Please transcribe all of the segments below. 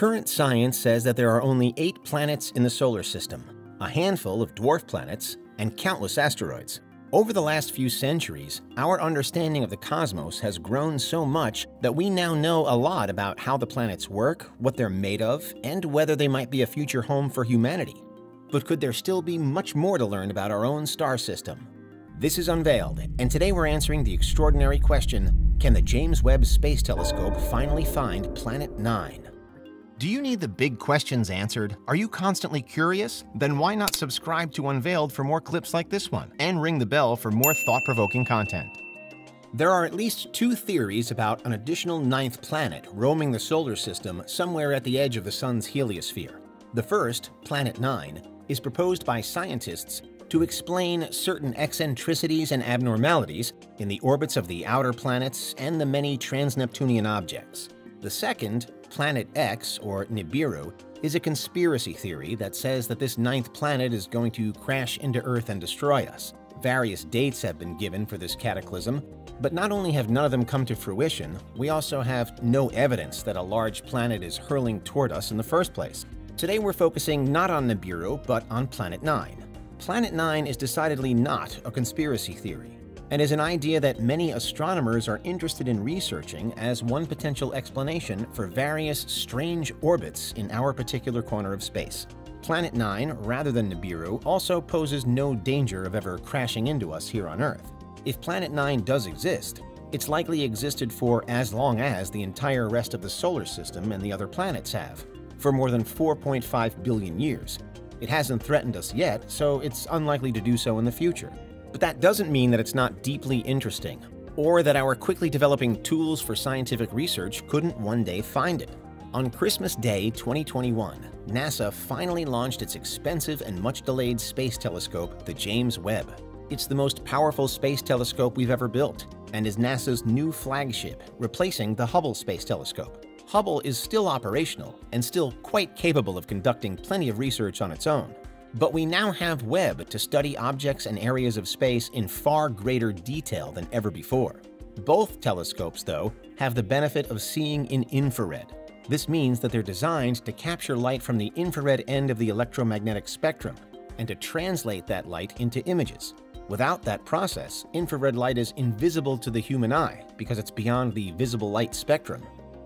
Current science says that there are only eight planets in the solar system, a handful of dwarf planets, and countless asteroids. Over the last few centuries, our understanding of the cosmos has grown so much that we now know a lot about how the planets work, what they're made of, and whether they might be a future home for humanity. But could there still be much more to learn about our own star system? This is Unveiled, and today we're answering the extraordinary question Can the James Webb Space Telescope finally find Planet 9? Do you need the big questions answered? Are you constantly curious? Then why not subscribe to Unveiled for more clips like this one and ring the bell for more thought provoking content? There are at least two theories about an additional ninth planet roaming the solar system somewhere at the edge of the Sun's heliosphere. The first, Planet 9, is proposed by scientists to explain certain eccentricities and abnormalities in the orbits of the outer planets and the many trans-Neptunian objects. The second, Planet X, or Nibiru, is a conspiracy theory that says that this ninth planet is going to crash into Earth and destroy us. Various dates have been given for this cataclysm, but not only have none of them come to fruition, we also have no evidence that a large planet is hurling toward us in the first place. Today we're focusing not on Nibiru, but on Planet 9. Planet 9 is decidedly not a conspiracy theory and is an idea that many astronomers are interested in researching as one potential explanation for various strange orbits in our particular corner of space. Planet 9, rather than Nibiru, also poses no danger of ever crashing into us here on Earth. If Planet 9 does exist, it's likely existed for as long as the entire rest of the solar system and the other planets have, for more than 4.5 billion years. It hasn't threatened us yet, so it's unlikely to do so in the future. But that doesn't mean that it's not deeply interesting, or that our quickly developing tools for scientific research couldn't one day find it. On Christmas Day 2021, NASA finally launched its expensive and much delayed space telescope, the James Webb. It's the most powerful space telescope we've ever built, and is NASA's new flagship, replacing the Hubble Space Telescope. Hubble is still operational and still quite capable of conducting plenty of research on its own, but we now have Webb to study objects and areas of space in far greater detail than ever before. Both telescopes, though, have the benefit of seeing in infrared. This means that they're designed to capture light from the infrared end of the electromagnetic spectrum and to translate that light into images. Without that process, infrared light is invisible to the human eye because it's beyond the visible light spectrum.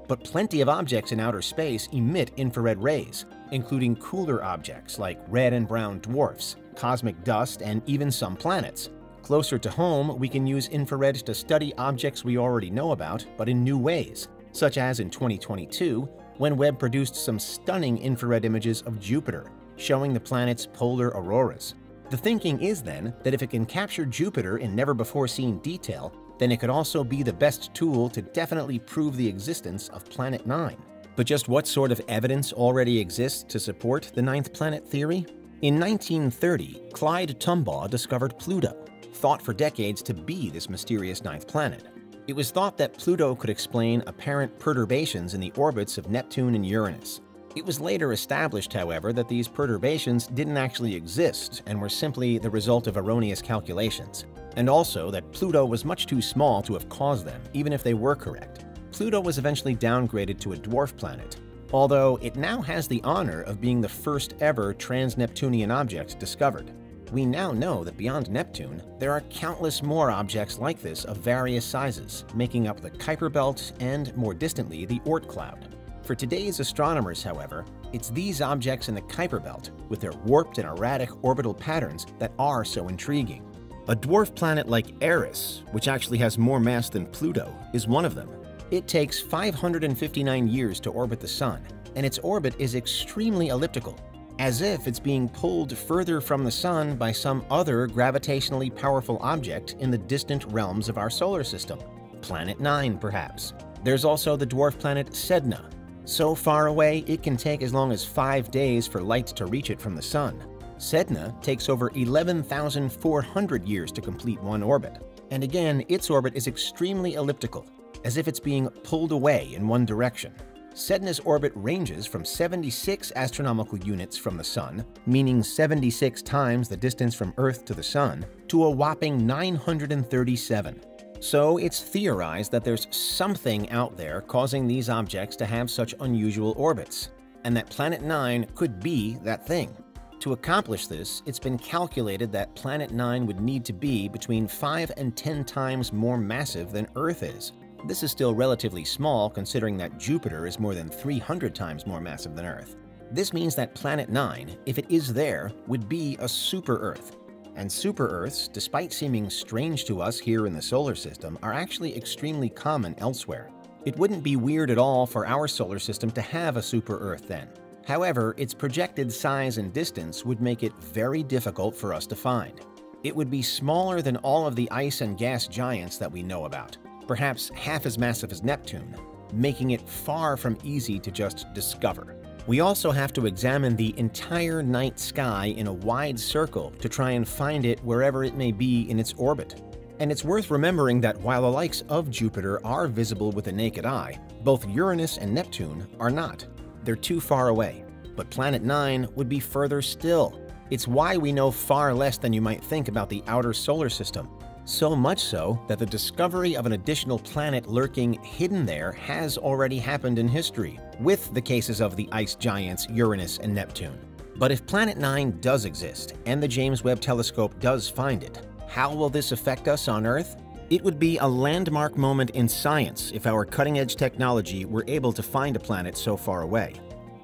But plenty of objects in outer space emit infrared rays, including cooler objects like red and brown dwarfs, cosmic dust, and even some planets. Closer to home, we can use infrared to study objects we already know about, but in new ways, such as in 2022, when Webb produced some stunning infrared images of Jupiter, showing the planet's polar auroras. The thinking is then that if it can capture Jupiter in never-before-seen detail, then it could also be the best tool to definitely prove the existence of Planet 9. But just what sort of evidence already exists to support the ninth planet theory? In 1930, Clyde Tombaugh discovered Pluto, thought for decades to be this mysterious ninth planet. It was thought that Pluto could explain apparent perturbations in the orbits of Neptune and Uranus. It was later established, however, that these perturbations didn't actually exist and were simply the result of erroneous calculations, and also that Pluto was much too small to have caused them, even if they were correct. Pluto was eventually downgraded to a dwarf planet, although it now has the honor of being the first ever trans-Neptunian object discovered. We now know that beyond Neptune, there are countless more objects like this of various sizes, making up the Kuiper Belt and, more distantly, the Oort cloud. For today's astronomers, however, it's these objects in the Kuiper Belt, with their warped and erratic orbital patterns, that are so intriguing. A dwarf planet like Eris, which actually has more mass than Pluto, is one of them. It takes 559 years to orbit the Sun, and its orbit is extremely elliptical, as if it's being pulled further from the Sun by some other gravitationally powerful object in the distant realms of our solar system. Planet 9, perhaps. There's also the dwarf planet Sedna. So far away, it can take as long as five days for light to reach it from the Sun. Sedna takes over 11,400 years to complete one orbit. And again, its orbit is extremely elliptical, as if it's being pulled away in one direction. Sedna's orbit ranges from 76 astronomical units from the Sun, meaning 76 times the distance from Earth to the Sun, to a whopping 937. So it's theorized that there's something out there causing these objects to have such unusual orbits. and that Planet 9 could be that thing. To accomplish this, it's been calculated that Planet 9 would need to be between 5 and 10 times more massive than Earth is. This is still relatively small considering that Jupiter is more than 300 times more massive than Earth. This means that Planet 9, if it is there, would be a super Earth. And super Earths, despite seeming strange to us here in the solar system, are actually extremely common elsewhere. It wouldn't be weird at all for our solar system to have a super Earth then. However, its projected size and distance would make it very difficult for us to find. It would be smaller than all of the ice and gas giants that we know about, perhaps half as massive as Neptune, making it far from easy to just discover. We also have to examine the entire night sky in a wide circle to try and find it wherever it may be in its orbit. And it's worth remembering that while the likes of Jupiter are visible with the naked eye, both Uranus and Neptune are not. They're too far away. But Planet 9 would be further still. It's why we know far less than you might think about the outer solar system. So much so that the discovery of an additional planet lurking hidden there has already happened in history, with the cases of the ice giants Uranus and Neptune. But if Planet 9 does exist, and the James Webb Telescope does find it, how will this affect us on Earth? It would be a landmark moment in science if our cutting-edge technology were able to find a planet so far away,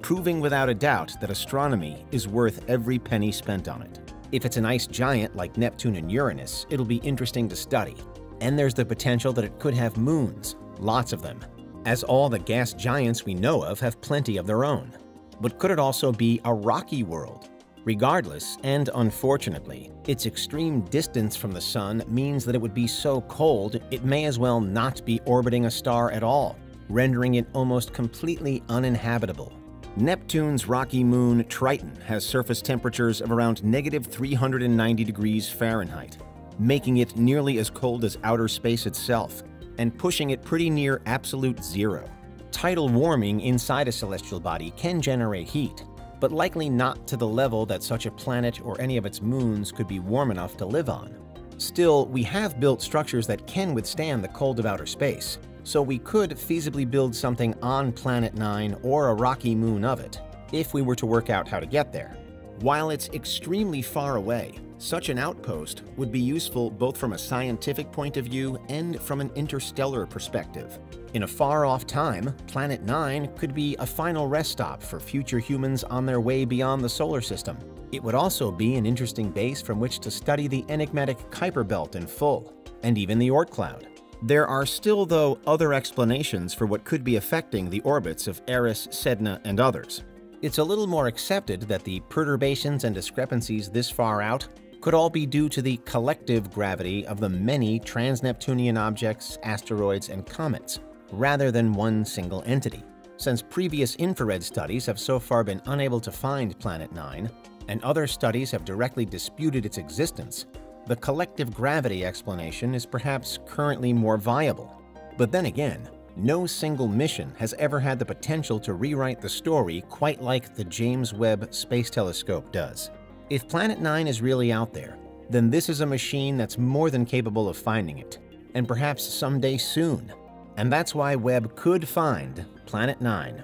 proving without a doubt that astronomy is worth every penny spent on it. If it's an ice giant like Neptune and Uranus, it'll be interesting to study. And there's the potential that it could have moons, lots of them, as all the gas giants we know of have plenty of their own. But could it also be a rocky world, Regardless, and unfortunately, its extreme distance from the Sun means that it would be so cold it may as well not be orbiting a star at all, rendering it almost completely uninhabitable. Neptune's rocky moon Triton has surface temperatures of around negative 390 degrees Fahrenheit, making it nearly as cold as outer space itself, and pushing it pretty near absolute zero. Tidal warming inside a celestial body can generate heat, but likely not to the level that such a planet or any of its moons could be warm enough to live on. Still, we have built structures that can withstand the cold of outer space, so we could feasibly build something on Planet 9 or a rocky moon of it, if we were to work out how to get there. While it's extremely far away, such an outpost would be useful both from a scientific point of view and from an interstellar perspective. In a far-off time, Planet 9 could be a final rest stop for future humans on their way beyond the solar system. It would also be an interesting base from which to study the enigmatic Kuiper Belt in full, and even the Oort cloud. There are still, though, other explanations for what could be affecting the orbits of Eris, Sedna, and others. It's a little more accepted that the perturbations and discrepancies this far out could all be due to the collective gravity of the many trans-Neptunian objects, asteroids, and comets, rather than one single entity. Since previous infrared studies have so far been unable to find Planet 9, and other studies have directly disputed its existence, the collective gravity explanation is perhaps currently more viable. But then again, no single mission has ever had the potential to rewrite the story quite like the James Webb Space Telescope does. If Planet 9 is really out there, then this is a machine that's more than capable of finding it, and perhaps someday soon, and that's why Webb could find Planet 9.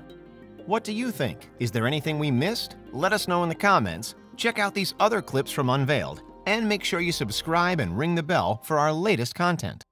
What do you think? Is there anything we missed? Let us know in the comments. Check out these other clips from Unveiled, and make sure you subscribe and ring the bell for our latest content.